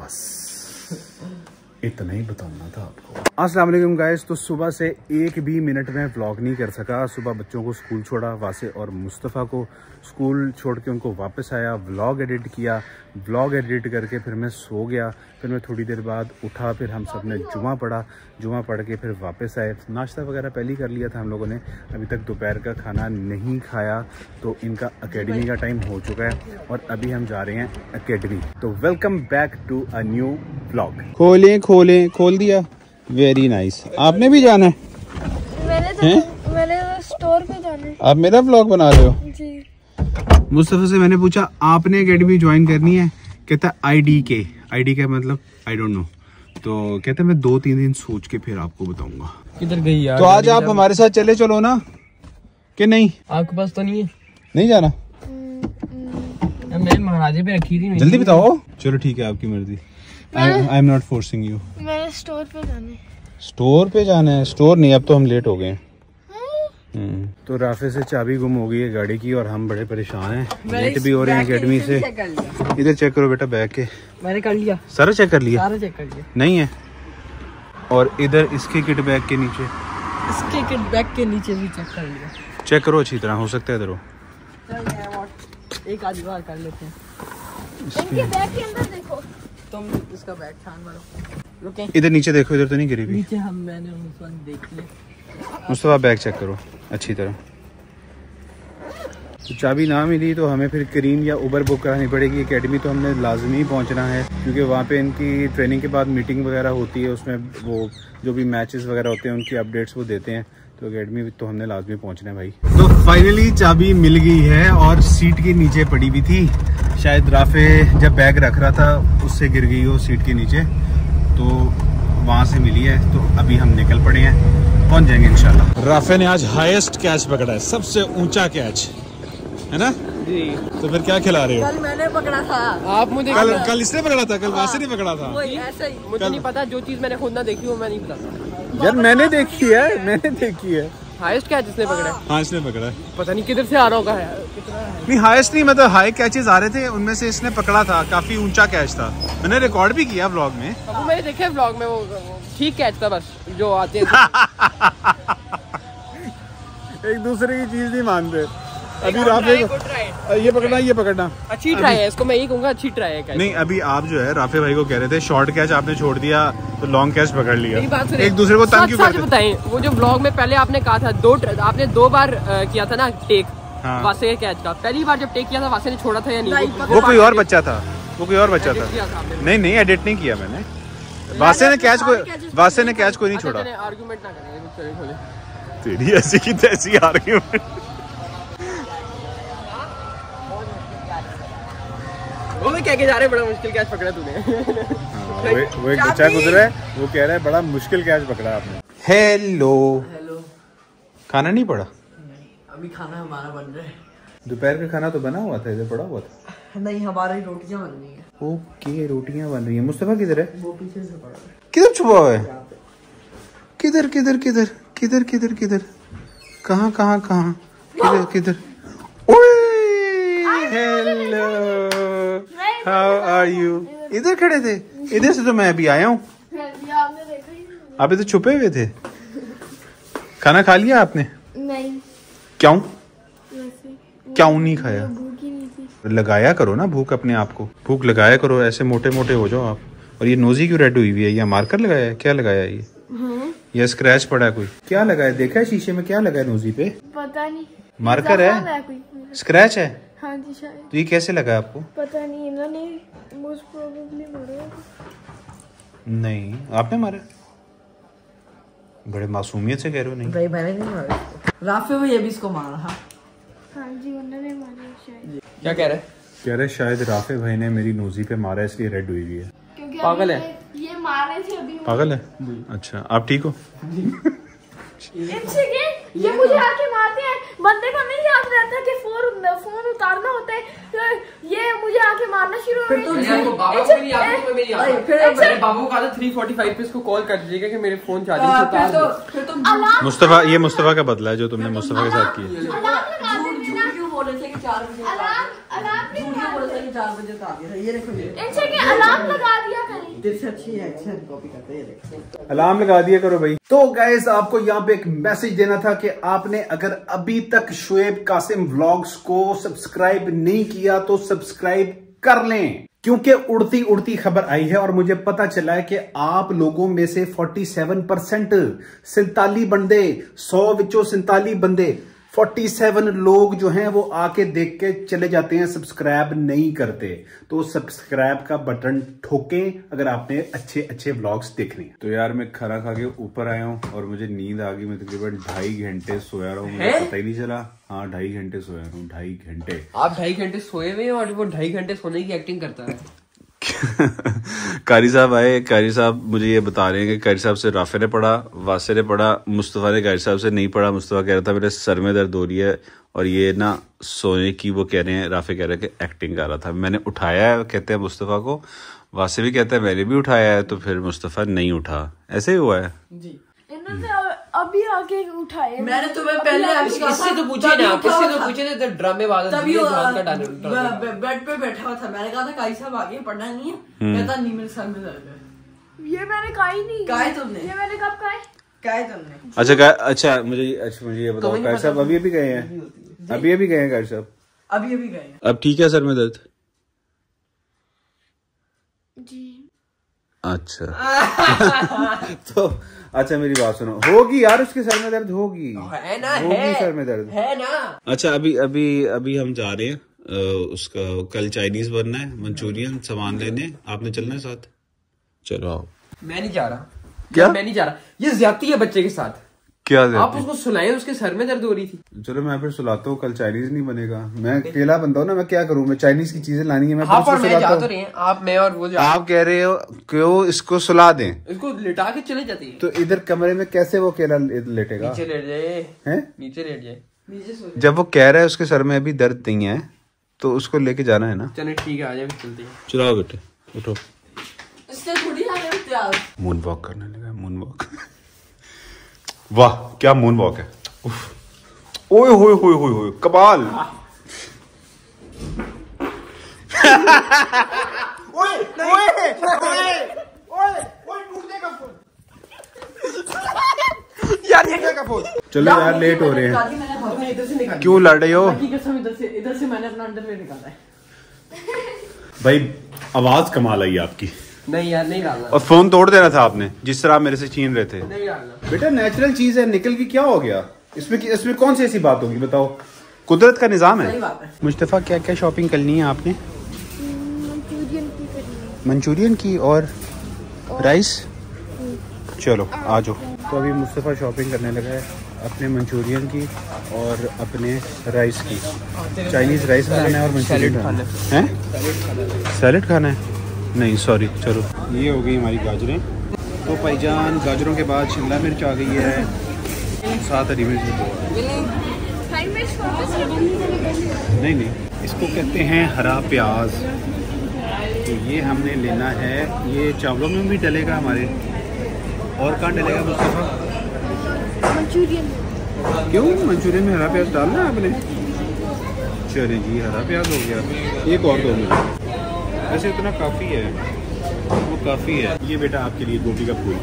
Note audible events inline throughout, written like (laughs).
बस। इतना ही बताना था आपको। वालेकुम गाइस तो सुबह से एक भी मिनट में व्लॉग नहीं कर सका। सुबह बच्चों को स्कूल छोड़ा, वासे और मुस्तफ़ा को। स्कूल छोड़ के उनको वापस आया व्लॉग एडिट किया व्लॉग एडिट करके फिर मैं सो गया। फिर मैं थोड़ी देर बाद उठा फिर हम सबने जुमा पढ़ा। जुमा पढ़ के फिर वापस आए। नाश्ता वगैरह पहले ही कर लिया था हम लोगों ने। अभी तक दोपहर का खाना नहीं खाया तो इनका अकेडमी का टाइम हो चुका है और अभी हम जा रहे हैं अकेडमी तो welcome back to a new vlog खोलें खोलें खोल दिया। वेरी नाइस आपने भी जाना है? मैंने तो मैंने तो स्टोर पे जाना है। आप मेरा ब्लॉग बना रहे हो? जी। मुस्तफ़ा से मैंने पूछा आपने अकेडमी ज्वाइन करनी है? कहता आई डी के आई डी का मतलब आई डोंट नो तो कहते मैं दो तीन दिन सोच के फिर आपको बताऊँगा। किधर गई यार? तो आज आप हमारे साथ चले चलो ना? कि नहीं? आपके पास तो नहीं है। नहीं जाना? मैं महाराजे पे रखी थी जल्दी बताओ। चलो ठीक है आपकी मर्ज़ी। I am not forcing you मैंने स्टोर पे जाना है। स्टोर पे जाना है? स्टोर नहीं अब तो हम लेट हो गए हैं। तो राफे से चाबी गुम हो गई है गाड़ी की और हम बड़े परेशान हैं। लेट भी हो रहे हैं अकेडमी से। इधर चेक करो बेटा बैग के। मैंने कर लिया। सारा चेक कर लिया? सारा चेक कर लिया। नहीं है? और इधर इसके किट बैग के नीचे? इसके किट बैग के नीचे भी चेक कर लिया। चेक करो अच्छी तरह हो सकता है इधर हो। चल यार, what? एक आधी बार कर लेते हैं। इनके बैग के अंदर देखो। तुम इसका बैग छान मारो रुके। इधर नीचे देखो इधर तो नहीं गिरी हुई नीचे हम मैंने उस वक्त देख लिया। मुस्तफ़ा बैग चेक करो। अच्छी तरह। तो चाबी ना मिली तो हमें फिर करीम या उबर बुक करानी पड़ेगी। एकेडमी तो हमने लाजमी पहुँचना है, क्योंकि वहाँ पे इनकी ट्रेनिंग के बाद मीटिंग वगैरह होती है, उसमें वो जो भी मैचेस वगैरह होते हैं, उनकी अपडेट्स वो देते हैं। तो एकेडमी तो हमने लाजमी पहुँचना है भाई। तो फाइनली चाबी मिल गई है और सीट के नीचे पड़ी हुई थी। शायद राफे जब बैग रख रहा था, उससे गिर गई वो सीट के नीचे। तो वहाँ से मिली है तो अभी हम निकल पड़े हैं। पहुँच जाएँगे इन राफे ने आज हाईएस्ट कैच पकड़ा है सबसे ऊँचा कैच है ना? जी। तो फिर क्या खिला रहे हो? कल मैंने पकड़ा था। आप मुझे कल कल इसने पकड़ा था? कल वासे ने पकड़ा था? वही ऐसा ही। मुझे नहीं पता जो चीज़ मैंने खुद ना देखी वो मैं नहीं पता। यार मैंने देखी है। मैंने देखी है। हाईएस्ट कैच इसने पकड़ा है? हाँ इसने पकड़ा है। पता नहीं किधर से आ रहा होगा नहीं हाईएस्ट नहीं मतलब हाई कैचेस आ रहे थे उनमें से इसने पकड़ा था काफ़ी ऊँचा कैच था। मैंने रिकॉर्ड भी किया व्लॉग में। वो मैंने देखा ब्लॉग में वो वो ठीक कैच था बस जो आते हैं। (laughs) एक दूसरे की चीज़ नहीं मानते। अभी राफे ये पकड़ना ये पकड़ना। अच्छी ट्राई है इसको मैं यही कहूँगा अच्छी ट्राई है नहीं अभी आप जो है राफे भाई को कह रहे थे शॉर्ट कैच आपने छोड़ दिया तो लॉन्ग कैच पकड़ लिया। एक दूसरे को तंग क्यों करते? बताएँ वो जो ब्लॉग में पहले आपने कहा था दो आपने दो बार किया था ना टेक हाँ। वासे कैच का। पहली बार जब टेक किया था वासे ने छोड़ा था या नहीं? वो- वो कोई और बच्चा था वो कोई और बच्चा था। नहीं नहीं एडिट नहीं किया मैंने। वासे ने कैच को वासे ने कैच को नहीं अच्छा, छोड़ा। आर्गुमेंट ना करें तेरी ऐसी की तैसी आर्ग्यूमेंट वो कह के जा रहे बड़ा मुश्किल कैच पकड़ा तूने। वो वो एक बच्चा गुजर है वो कह रहा है बड़ा मुश्किल कैच पकड़ा आपने। हेलो हेलो खाना नहीं पड़ा? अभी खाना हमारा बन रहा है। दोपहर का खाना तो बना हुआ था इधर पड़ा हुआ था? नहीं हमारी रोटियाँ बन रही है। ओके रोटियाँ बन रही हैं। मुस्तफ़ा किधर है? वो पीछे से पड़ा। है किधर छुपा हुआ है? किधर किधर किधर किधर किधर किधर? कहाँ कहाँ कहाँ? किधर किधर? हेलो आर यू इधर खड़े थे। इधर से तो मैं अभी आया हूँ। ही आप तो छुपे हुए थे? खाना खा लिया आपने? नहीं। क्यों? क्यों नहीं खाया? भूख नहीं लगाया करो ना भूख अपने आप को। भूख लगाया करो ऐसे मोटे मोटे हो जाओ आप। और ये नोजी क्यों रेड हुई हुई है? या मार्कर लगाया है? क्या लगाया है ये? हाँ। या स्क्रैच पड़ा है कोई। क्या लगाया? देखा है शीशे में क्या लगा है नोजी पे? पता नहीं। मार्कर है? स्क्रैच है? हाँ जी शायद। तो ये कैसे लगा आपको? पता नहीं इन्होंने मोस्ट प्रोबेबली मारा नहीं आपने मारा? बड़े मासूमियत से कह रहे हो नहीं? भाई मैंने नहीं मारा राफे में ये भी इसको मारा हाँ। हाँ जी उन्होंने मारा शायद। क्या कह रहे कह रहे शायद राफे भाई ने मेरी नोजी पे मारा इसलिए रेड हुई हुई है। पागल है। ये- मारे थे अभी। पागल है? अच्छा आप ठीक हो? इनसे ये मुझे आके मारते हैं। बंदे को नहीं याद रहता कि फ़ोन फ़ोन उतारना होता है। तो ये मुझे आके मारना शुरू हो तो गए बाबा को मेरी याद है, मेरी याद फिर मैंने बाबू का कहा था 345 पे इसको कॉल कर दीजिएगा कि मेरे फ़ोन चार्जिंग से उतार दो। अलार्म मुस्तफ़ा ये मुस्तफ़ा का बदला है जो तुमने मुस्तफ़ा के साथ किया अलार्म लगा देते ना क्यों बोले थे कि चार बजे अलार्म अलार्म नहीं मारते ये चार बजे तो आ गया ये देखो इनसे के अलार्म लगा दिया करें? दिल से अच्छी है अच्छा कॉपी करते हैं देखो। अलार्म लगा दिया करो भाई। तो गैस आपको यहाँ पे एक मैसेज देना था कि आपने अगर अभी तक शुएब कासिम व्लॉग्स को सब्सक्राइब नहीं किया तो सब्सक्राइब कर लें। क्योंकि उड़ती उड़ती खबर आई है और मुझे पता चला है कि आप लोगों में से 47 परसेंट संताली बंदे 100 विचो संताली बंदे 47 लोग जो हैं वो आके देख के चले जाते हैं सब्सक्राइब नहीं करते। तो सब्सक्राइब का बटन ठोके अगर आपने अच्छे अच्छे व्लॉग्स देखने तो यार मैं खाना खा के ऊपर आया हूँ और मुझे नींद आ गई मैं तकरीबन ढाई घंटे सोया रहा हूँ मुझे पता ही नहीं चला। हाँ ढाई घंटे सोया रहा हूँ ढाई घंटे। आप ढाई घंटे सोए हुए और वो ढाई घंटे सोने की एक्टिंग करता है। (laughs) कारी साहब आए, कारी साहब मुझे ये बता रहे हैं कि कारी साहब से राफे ने पढ़ा, वासे ने पढ़ा, मुस्तफ़ा ने कारी साहब से नहीं पढ़ा, मुस्तफ़ा कह रहा था, मेरे सर में दर्द हो रही है और ये ना सोने की वो कह रहे हैं, राफे कह रहे हैं कि एक्टिंग कर रहा था। मैंने उठाया है, कहते हैं मुस्तफ़ा को, वासे भी कहते हैं मैंने भी उठाया है तो फिर मुस्तफ़ा नहीं उठा। ऐसे ही हुआ है? जी। अभी आके उठाए। मैंने तुम्हें पहले किससे तो पूछे ना किससे तो पूछे थे तो ड्रामे वाले तभी बेड पे बैठा हुआ था। मैंने कहा था काई साहब आगे पढ़ना नहीं है। कहता नहीं मेरे सर में दर्द है। ये मैंने कहा नहीं। कहा तुमने? ये मैंने कब कहा कहा तुमने? अच्छा का, अच्छा मुझे अच्छा मुझे ये बताओ साहब अभी अभी गए हैं? अभी अभी गए हैं साहब? अभी अभी गए अब ठीक है सर में दर्द? जी। अच्छा। (laughs) (laughs) तो अच्छा मेरी बात सुनो। होगी यार उसके सर में दर्द होगी। है ना होगी है। सर में दर्द। है ना। अच्छा अभी अभी अभी हम जा रहे हैं उसका कल चाइनीज़ बनना है मंचूरियन सामान लेने। आपने चलना है साथ? चलो आओ। मैं नहीं जा रहा। क्या? मैं नहीं जा रहा। ये ज़्यादा है बच्चे के साथ। क्या आप उसको सुनाए उसके सर में दर्द हो रही थी। चलो मैं फिर सुलाता हूँ कल चाइनीज़ नहीं बनेगा। मैं अकेला बंदा हूँ ना मैं क्या करूँ? मैं चाइनीज़ की चीज़ें लानी है मैं आप और मैं जा तो रहे हैं। आप मैं और वो जा आप कह रहे हो क्यों इसको सुला दें। इसको लिटा के चले जाते हैं। तो इधर कमरे में कैसे वो अकेला लेटेगा? नीचे लेट जाए। हैं? नीचे लेट जाए। जब वो कह रहा है उसके सर में अभी दर्द नहीं है तो उसको लेके जाना है ना? चलो ठीक है आ जाए चलते हैं। चलाओ बेटे उठो। मून वॉक करने लगा मून वॉक वाह क्या मून वॉक है? उफ। ओए होए होए होए होए कमाल। ओए ओए ओए ओए ओए टूटने का फ़ोन। यार ये का फ़ोन। चलो यार लेट हो रहे हैं। दादी मैंने अपना इधर से निकाला क्यों लड़ रहे हो? इधर से इधर से मैंने अपना अंडरवेयर निकाला है। भाई आवाज़ कमाल आई आपकी। नहीं यार नहीं डालना। और फ़ोन तोड़ देना था आपने जिस तरह आप मेरे से छीन रहे थे। नहीं डालना। बेटा नेचुरल चीज़ है निकल की क्या हो गया? इसमें इसमें कौन सी ऐसी बात होगी बताओ? कुदरत का निज़ाम है। बात है। मुस्तफ़ा क्या क्या शॉपिंग करनी है आपने? मंचूरियन की करनी और राइस चलो आ जाओ। तो अभी मुस्तफ़ा शॉपिंग करने लगा है अपने मंचूरियन की और अपने राइस की। चाइनीज़ राइस खाना है और मंचूरियन खाना है। हैं? सैलेड खाना है। नहीं सॉरी चलो। ये हो गई हमारी गाजरें। तो भाईजान गाजरों के बाद शिमला मिर्च आ गई है। सात हरी मिर्च नहीं नहीं इसको कहते हैं हरा प्याज। तो ये हमने लेना है। ये चावलों में भी डलेगा हमारे। और कहाँ डलेगा मुस्तफ़ा? मंचूरियन क्यों? मंचूरियन में हरा प्याज डालना है आपने? चले जी हरा प्याज हो गया। एक और दो मुझे वैसे इतना काफ़ी है। वो काफ़ी है। ये बेटा आपके लिए गोभी का फूल।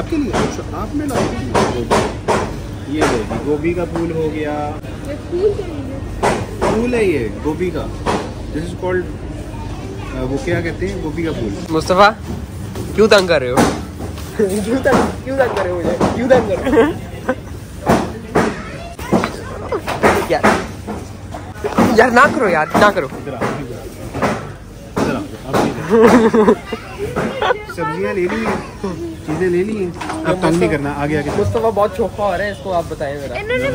आपके लिए? अच्छा आपने लाया गोभी? ये लो गोभी का फूल हो गया। फूल है। ये गोभी का। दिस इज़ कॉल्ड वो क्या कहते हैं? गोभी का फूल। मुस्तफ़ा क्यों तंग कर रहे हो? क्यों तंग क्यों तंग कर रहे हो मुझे? क्यों तंग कर रहे हो? (laughs) यार यार ना करो यार ना करो इधर आओ, इधर आओ। इधर आओ, आप इधर। सब्ज़ियाँ ले ली हैं चीज़ें ले ली हैं। अब तंग नहीं करना आगे आगे। मुस्तफ़ा बहुत चोखा हो रहा है इसको आप बताएँ मेरा मेरे?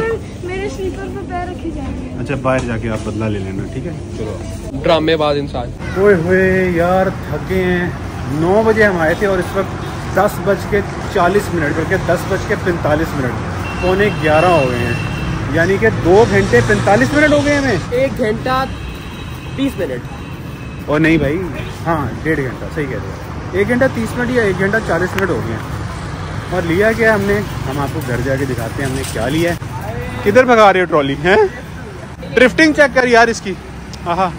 पर मेरे स्लीपर पे पैर रखे जाएँगे अच्छा बाहर जाके आप बदला ले लेना ठीक है? चलो। ड्रामेबाज इंसान। ओए हुए यार थके हैं। नौ बजे हम आए थे और इस वक्त दस बज के चालीस मिनट करके दस बज के पैंतालीस मिनट। पौने ग्यारह हो गए हैं। यानी कि दो घंटे पैंतालीस मिनट हो गए हमें। एक घंटा बीस मिनट। और नहीं भाई हाँ डेढ़ घंटा सही कह रहे हो। एक घंटा तीस मिनट या एक घंटा चालीस मिनट हो गए हैं और लिया क्या हमने? हम आपको घर जाके दिखाते हैं हमने क्या लिया है। किधर भगा रहे हो ट्रॉली हैं? ड्रिफ्टिंग चेक कर यार इसकी। हाँ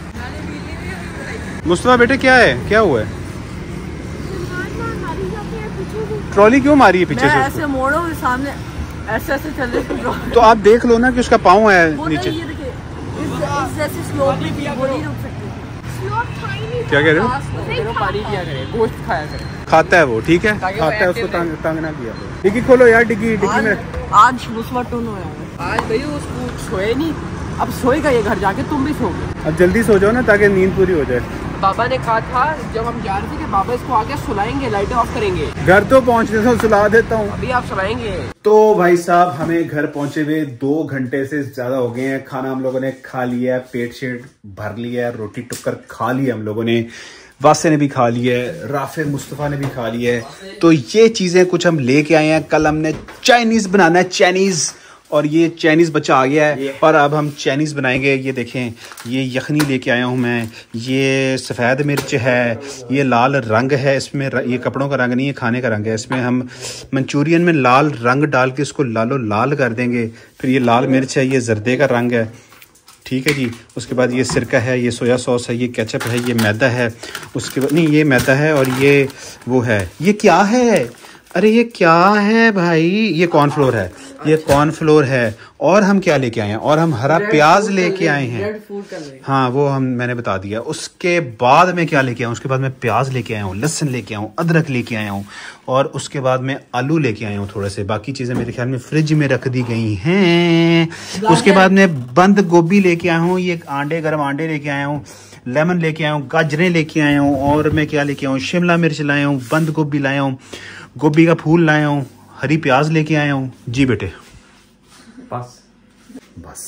मुस्तफ़ा बेटे क्या है? क्या हुआ है? ट्रॉली क्यों मारी है पीछे से ऐसे मोड़ो सामने ऐसे ऐसे चल रही उसको? तो आप देख लो ना कि उसका पाँव है नीचे ये देखिए इस इस जैसे स्लोप भी वो नहीं रुक सकती क्या कह रहे हो? पानी पिया करे गोश्त खाया करे। खाता है वो ठीक है? खाता है उसको तंग तंग ना किया डिग्गी खोलो यार डिग्गी डिग्गी में आज मुसवा टोन होया है। आज भाई उसको सोए नहीं। अब सोएगा ये घर जाके तुम भी सो अब जल्दी सो जाओ ना ताकि नींद पूरी हो जाए। बाबा ने कहा था जब हम जा रहे थे कि बाबा इसको आके सुलाएँगे लाइटें ऑफ़ करेंगे। घर तो पहुँचने से सुला देता हूँ। अभी आप सुलाएँगे। तो भाई साहब हमें घर पहुँचे हुए दो घंटे से ज़्यादा हो गए हैं। खाना हम लोगों ने खा लिया है पेट शेट भर लिया है रोटी टुक्कर खा लिया हम लोगों ने। वासे ने भी खा लिया है राफे मुस्तफ़ा ने भी खा लिया है। तो ये चीज़ें कुछ हम लेके आए हैं। कल हमने चाइनीज़ बनाना है चाइनीज़ और ये चाइनीज़ बच्चा आ गया है और अब हम चाइनीज़ बनाएँगे। ये देखें ये यखनी लेके आया हूँ मैं। ये सफ़ेद मिर्च है ये लाल रंग है इसमें ये कपड़ों का रंग नहीं है खाने का रंग है। इसमें हम मंचूरियन में लाल रंग डाल के इसको लालो लाल कर देंगे। फिर ये लाल मिर्च है ये जर्दे का रंग है। ठीक है जी। उसके बाद ये सिरका है ये सोया सॉस है ये केचप है ये मैदा है। उसके बाद नहीं ये मैदा है और ये वो है। ये क्या है? अरे ये क्या है भाई? ये कॉर्नफ्लोर है। ये कॉर्नफ्लोर है। और हम क्या लेके आए हैं? और हम हरा प्याज लेके आए हैं। हाँ। वो हम मैंने बता दिया। उसके बाद मैं क्या लेके आया उसके बाद मैं प्याज लेके आया हूँ लहसन लेके आया हूँ अदरक लेके आया हूँ और उसके बाद मैं आलू लेके आया हूँ थोड़े से। बाकी चीज़ें मेरे ख्याल में फ्रिज में रख दी गई हैं। उसके बाद मैं बंद गोभी लेके आया हूँ ये आंडे गर्म आंडे लेके आया हूँ लेमन लेके आया हूँ गाजरें लेके आया हूँ और मैं क्या लेके आया हूँ शिमला मिर्च लाया हूँ बंद गोभी लाया हूँ। गोभी का फूल लाया हूँ हरी प्याज लेके आया हूँ। जी बेटे। बस। बस।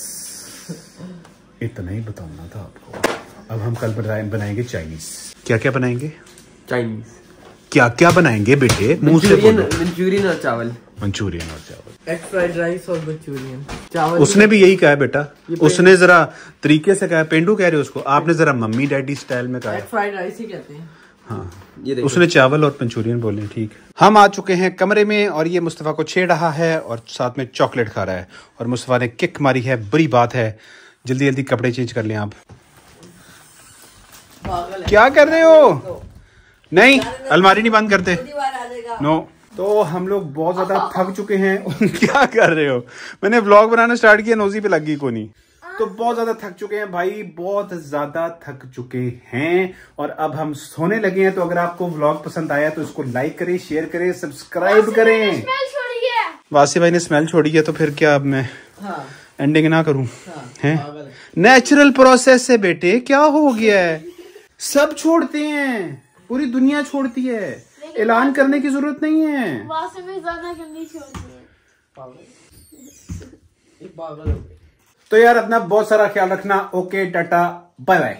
इतना ही बताना था आपको। अब हम कल बनाएँगे चाइनीज़ क्या क्या बनाएँगे? चाइनीज़ क्या क्या बनाएँगे बेटे? मुँह से मंचूरियन और चावल। मंचूरियन और चावल। एग फ्राइड राइस और मंचूरियन चावल उसने भी यही कहा है बेटा। उसने जरा तरीके से कहा पेंडू कह रहे हो उसको। आपने जरा मम्मी डैडी स्टाइल में कहा फ्राइड राइस ही कहते हैं। हाँ। ये देखो। उसने चावल और मंचूरियन बोले ठीक। हम आ चुके हैं कमरे में और ये मुस्तफ़ा को छेड़ रहा है और साथ में चॉकलेट खा रहा है और मुस्तफ़ा ने किक मारी है बुरी बात है। जल्दी जल्दी कपड़े चेंज कर लें आप। क्या कर रहे हो? नहीं अलमारी नहीं बंद करते। दीवार आ जाएगा। नो तो हम लोग बहुत ज़्यादा थक चुके हैं। (laughs) क्या कर रहे हो? मैंने ब्लॉग बनाना स्टार्ट किया नोजी पे लगी को नहीं तो बहुत ज़्यादा थक चुके हैं भाई बहुत ज़्यादा थक चुके हैं। और अब हम सोने लगे हैं तो अगर आपको व्लॉग पसंद आया तो इसको लाइक करें शेयर करें सब्सक्राइब करें। वासी भाई ने स्मेल छोड़ी है तो फिर क्या अब मैं हाँ। एंडिंग ना करूँ? हैं है? नेचुरल प्रोसेस से बेटे क्या हो गया है? सब छोड़ते हैं पूरी दुनिया छोड़ती है। ऐलान करने की ज़रूरत नहीं है। वासे में ज़्यादा गंदी छोड़ती है। पागल हो तो यार अपना बहुत सारा ख्याल रखना। Okay tata bye bye